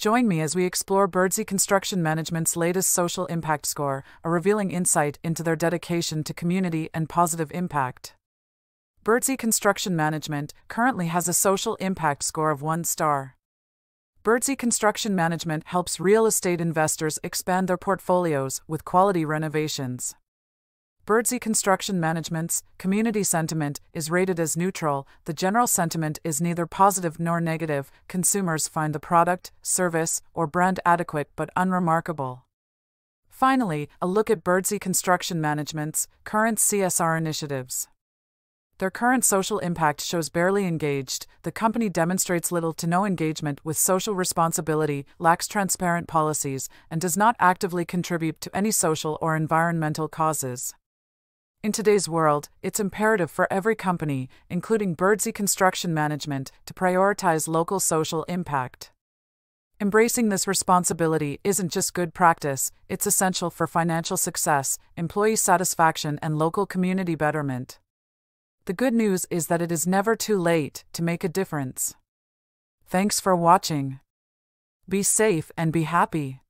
Join me as we explore Birdsey Construction Management's latest social impact score, a revealing insight into their dedication to community and positive impact. Birdsey Construction Management currently has a social impact score of 1 star. Birdsey Construction Management helps real estate investors expand their portfolios with quality renovations. Birdsey Construction Management's community sentiment is rated as neutral. The general sentiment is neither positive nor negative. Consumers find the product, service, or brand adequate but unremarkable. Finally, a look at Birdsey Construction Management's current CSR initiatives. Their current social impact shows barely engaged, the company demonstrates little to no engagement with social responsibility, lacks transparent policies, and does not actively contribute to any social or environmental causes. In today's world, it's imperative for every company, including Birdsey Construction Management, to prioritize local social impact. Embracing this responsibility isn't just good practice, it's essential for financial success, employee satisfaction, and local community betterment. The good news is that it is never too late to make a difference. Thanks for watching. Be safe and be happy.